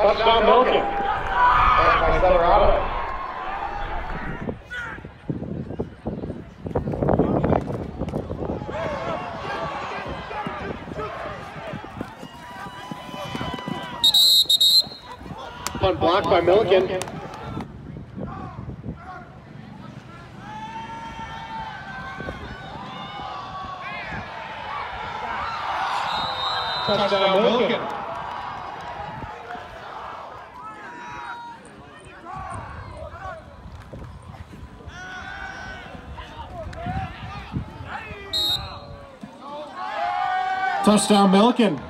Touchdown, Milliken. Pass by Severado. Punt blocked by Milliken. Touchdown, Milliken. Touchdown, Milliken.